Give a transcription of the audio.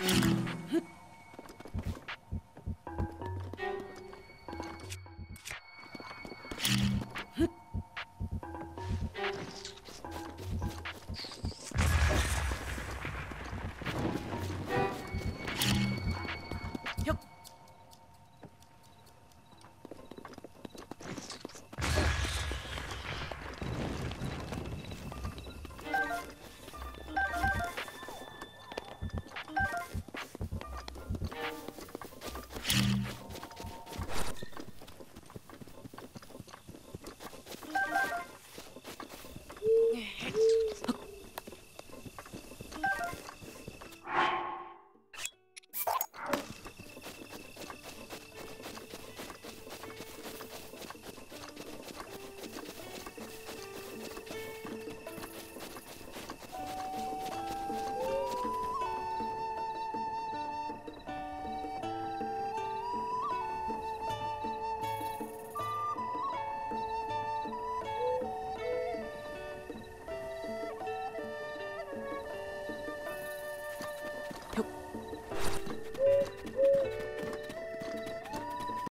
Mm-hmm.